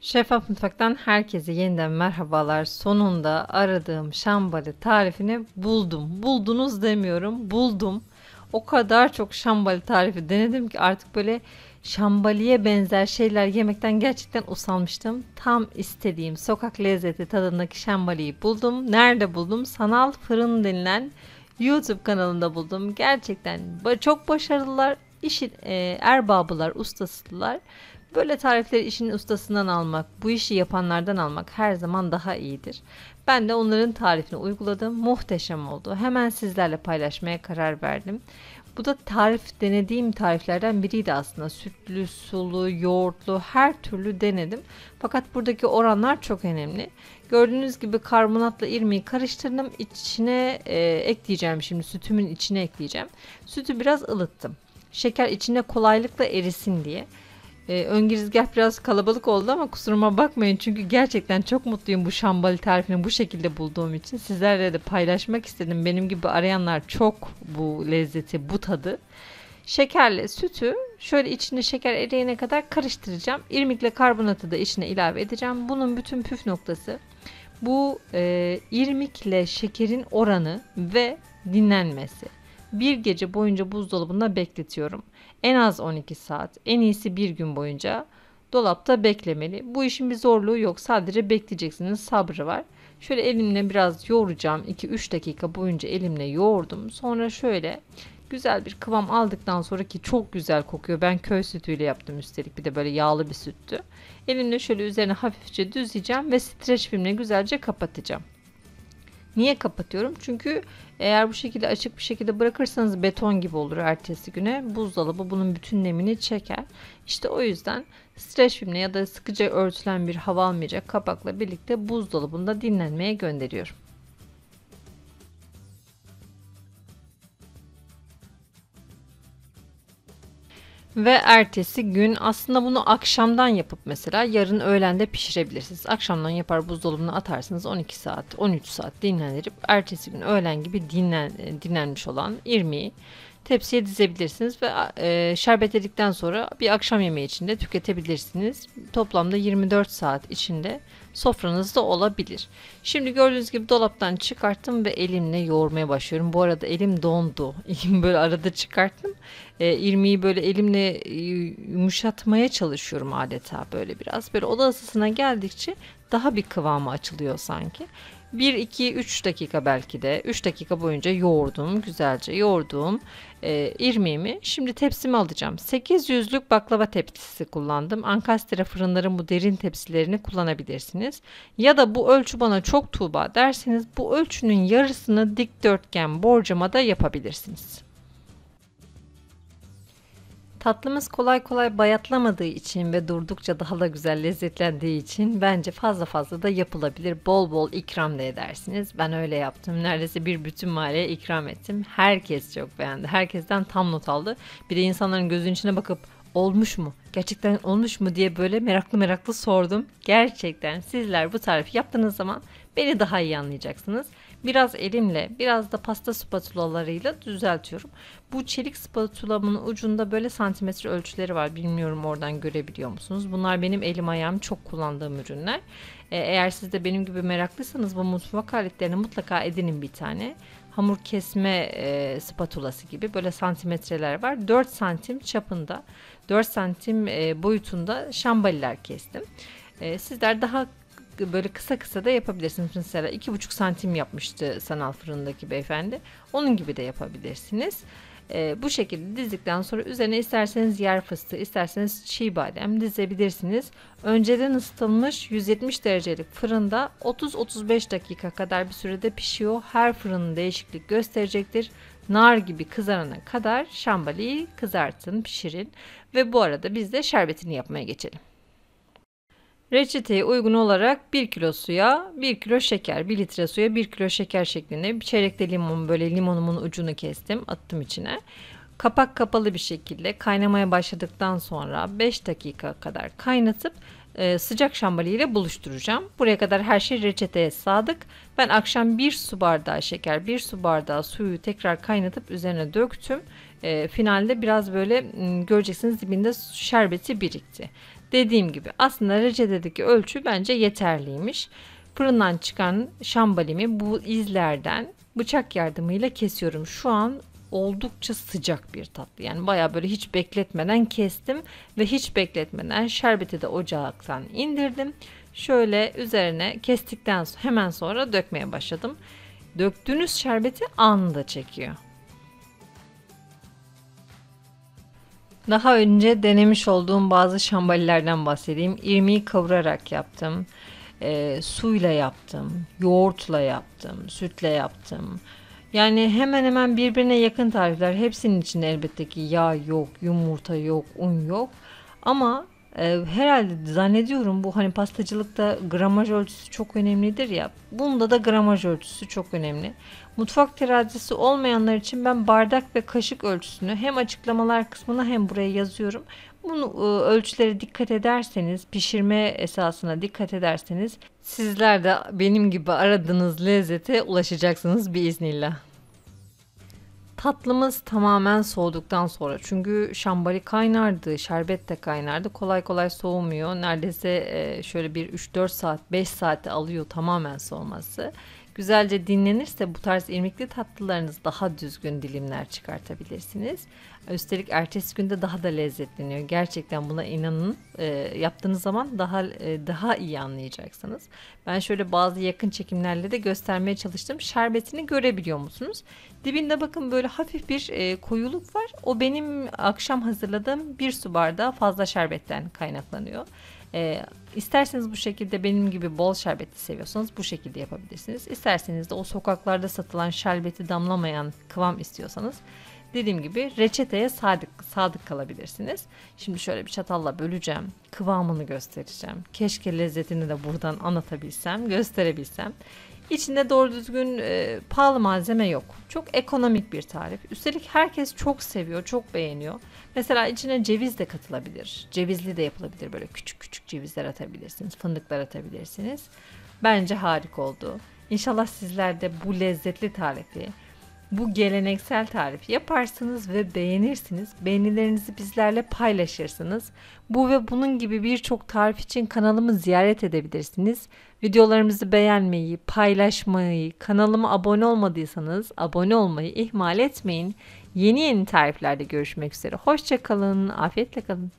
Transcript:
Şeffaf Mutfak'tan herkese yeniden merhabalar. Sonunda aradığım şambali tarifini buldum. Buldunuz demiyorum, buldum. O kadar çok şambali tarifi denedim ki artık böyle şambaliye benzer şeyler yemekten gerçekten usanmıştım. Tam istediğim sokak lezzeti tadındaki şambaliyi buldum. Nerede buldum? Sanal Fırın denilen YouTube kanalında buldum. Gerçekten çok başarılılar. İşin e, erbabılar, ustasılar. Böyle tarifleri işin ustasından almak, bu işi yapanlardan almak her zaman daha iyidir. Ben de onların tarifini uyguladım. Muhteşem oldu. Hemen sizlerle paylaşmaya karar verdim. Bu da tarif denediğim tariflerden biriydi aslında. Sütlü, sulu, yoğurtlu her türlü denedim. Fakat buradaki oranlar çok önemli. Gördüğünüz gibi karbonatla irmiği karıştırdım. İçine e, ekleyeceğim şimdi sütümün içine ekleyeceğim. Sütü biraz ılıttım. Şeker içine kolaylıkla erisin diye. Ee, ön girizgah biraz kalabalık oldu ama kusuruma bakmayın çünkü gerçekten çok mutluyum bu şambali tarifini bu şekilde bulduğum için. Sizlerle de paylaşmak istedim. Benim gibi arayanlar çok bu lezzeti, bu tadı. Şekerle sütü şöyle içine şeker eriyene kadar karıştıracağım. İrmikle karbonatı da içine ilave edeceğim. Bunun bütün püf noktası bu e, irmikle şekerin oranı ve dinlenmesi. Bir gece boyunca buzdolabında bekletiyorum. En az 12 saat, en iyisi bir gün boyunca dolapta beklemeli. Bu işin bir zorluğu yok. Sadece bekleyeceksiniz. Sabrı var. Şöyle elimle biraz yoğuracağım. 2-3 dakika boyunca elimle yoğurdum. Sonra şöyle güzel bir kıvam aldıktan sonra ki çok güzel kokuyor. Ben köy sütüyle yaptım üstelik bir de böyle yağlı bir süttü. Elimle şöyle üzerine hafifçe düzleyeceğim ve streç filmle güzelce kapatacağım. Niye kapatıyorum? Çünkü eğer bu şekilde açık bir şekilde bırakırsanız beton gibi olur ertesi güne. Buzdolabı bunun bütün nemini çeker. İşte o yüzden streç filmle ya da sıkıca örtülen bir hava almayacak kapakla birlikte buzdolabında dinlenmeye gönderiyorum. Ve ertesi gün aslında bunu akşamdan yapıp mesela yarın öğlende pişirebilirsiniz. Akşamdan yapar buzdolabına atarsınız 12 saat 13 saat dinlendirip ertesi gün öğlen gibi dinlen, dinlenmiş olan irmiği tepsiye dizebilirsiniz ve e, şerbetledikten sonra bir akşam yemeği içinde tüketebilirsiniz. Toplamda 24 saat içinde sofranızda olabilir. Şimdi gördüğünüz gibi dolaptan çıkarttım ve elimle yoğurmaya başlıyorum. Bu arada elim dondu. Elim böyle arada çıkarttım. E, irmiği böyle elimle e, yumuşatmaya çalışıyorum adeta böyle biraz. Böyle oda ısısına geldikçe daha bir kıvamı açılıyor sanki. 1, 2, 3 dakika belki de 3 dakika boyunca yoğurdum güzelce yoğurdum e, irmiğimi şimdi tepsimi alacağım. 800'lük baklava tepsisi kullandım. Ankastre fırınların bu derin tepsilerini kullanabilirsiniz. Ya da bu ölçü bana çok tuğba derseniz bu ölçünün yarısını dikdörtgen borcamada yapabilirsiniz Tatlımız kolay kolay bayatlamadığı için ve durdukça daha da güzel lezzetlendiği için bence fazla fazla da yapılabilir. Bol bol ikram da edersiniz. Ben öyle yaptım. Neredeyse bir bütün mahalleye ikram ettim. Herkes çok beğendi. Herkesten tam not aldı. Bir de insanların gözünün içine bakıp olmuş mu? Gerçekten olmuş mu diye böyle meraklı meraklı sordum. Gerçekten sizler bu tarifi yaptığınız zaman beni daha iyi anlayacaksınız. Biraz elimle, biraz da pasta spatulalarıyla düzeltiyorum. Bu çelik spatulamın ucunda böyle santimetre ölçüleri var. Bilmiyorum oradan görebiliyor musunuz? Bunlar benim elim ayağım çok kullandığım ürünler. Ee, eğer siz de benim gibi meraklıysanız bu mutfak aletlerini mutlaka edinin bir tane hamur kesme e, spatulası gibi böyle santimetreler var. 4 santim çapında, 4 santim e, boyutunda şambaliler kestim. E, sizler daha böyle kısa kısa da yapabilirsiniz. Mesela iki buçuk santim yapmıştı sanal fırındaki beyefendi. Onun gibi de yapabilirsiniz. E, bu şekilde dizdikten sonra üzerine isterseniz yer fıstığı, isterseniz çiğ badem dizebilirsiniz. Önceden ısıtılmış 170 derecelik fırında 30-35 dakika kadar bir sürede pişiyor. Her fırının değişiklik gösterecektir. Nar gibi kızarana kadar şambaliyi kızartın, pişirin ve bu arada biz de şerbetini yapmaya geçelim. Reçeteye uygun olarak 1 kilo suya 1 kilo şeker, 1 litre suya 1 kilo şeker şeklinde bir çeyrekte limon böyle limonumun ucunu kestim attım içine. Kapak kapalı bir şekilde kaynamaya başladıktan sonra 5 dakika kadar kaynatıp e, sıcak şambali ile buluşturacağım. Buraya kadar her şey reçeteye sadık. Ben akşam 1 su bardağı şeker, 1 su bardağı suyu tekrar kaynatıp üzerine döktüm. E, finalde biraz böyle göreceksiniz dibinde şerbeti birikti. Dediğim gibi aslında reçetedeki ölçü bence yeterliymiş. Fırından çıkan şambalimi bu izlerden bıçak yardımıyla kesiyorum. Şu an oldukça sıcak bir tatlı. Yani baya böyle hiç bekletmeden kestim ve hiç bekletmeden şerbeti de ocaktan indirdim. Şöyle üzerine kestikten hemen sonra dökmeye başladım. Döktüğünüz şerbeti anında çekiyor. Daha önce denemiş olduğum bazı şambalilerden bahsedeyim. İrmiği kavurarak yaptım. E, suyla yaptım. Yoğurtla yaptım. Sütle yaptım. Yani hemen hemen birbirine yakın tarifler. Hepsinin içinde elbette ki yağ yok, yumurta yok, un yok. Ama e, herhalde zannediyorum bu hani pastacılıkta gramaj ölçüsü çok önemlidir ya. Bunda da gramaj ölçüsü çok önemli. Mutfak terazisi olmayanlar için ben bardak ve kaşık ölçüsünü hem açıklamalar kısmına hem buraya yazıyorum. Bunu e, ölçülere dikkat ederseniz, pişirme esasına dikkat ederseniz sizler de benim gibi aradığınız lezzete ulaşacaksınız biiznillah. Tatlımız tamamen soğuduktan sonra çünkü şambali kaynardı, şerbet de kaynardı. Kolay kolay soğumuyor. Neredeyse şöyle bir 3-4 saat, 5 saate alıyor tamamen soğuması. Güzelce dinlenirse bu tarz irmikli tatlılarınız daha düzgün dilimler çıkartabilirsiniz. Üstelik ertesi günde daha da lezzetleniyor. Gerçekten buna inanın. E, yaptığınız zaman daha e, daha iyi anlayacaksınız. Ben şöyle bazı yakın çekimlerle de göstermeye çalıştım. Şerbetini görebiliyor musunuz? Dibinde bakın böyle hafif bir e, koyuluk var. O benim akşam hazırladığım bir su bardağı fazla şerbetten kaynaklanıyor. E, isterseniz bu şekilde benim gibi bol şerbeti seviyorsanız bu şekilde yapabilirsiniz. İsterseniz de o sokaklarda satılan şerbeti damlamayan kıvam istiyorsanız dediğim gibi reçeteye sadık, sadık kalabilirsiniz. Şimdi şöyle bir çatalla böleceğim. Kıvamını göstereceğim. Keşke lezzetini de buradan anlatabilsem, gösterebilsem. İçinde doğru düzgün e, pahalı malzeme yok. Çok ekonomik bir tarif. Üstelik herkes çok seviyor, çok beğeniyor. Mesela içine ceviz de katılabilir. Cevizli de yapılabilir. Böyle küçük küçük cevizler atabilirsiniz. Fındıklar atabilirsiniz. Bence harika oldu. İnşallah sizler de bu lezzetli tarifi bu geleneksel tarifi yaparsınız ve beğenirsiniz. Beğenilerinizi bizlerle paylaşırsınız. Bu ve bunun gibi birçok tarif için kanalımı ziyaret edebilirsiniz. Videolarımızı beğenmeyi, paylaşmayı, kanalıma abone olmadıysanız abone olmayı ihmal etmeyin. Yeni yeni tariflerde görüşmek üzere. Hoşçakalın, afiyetle kalın.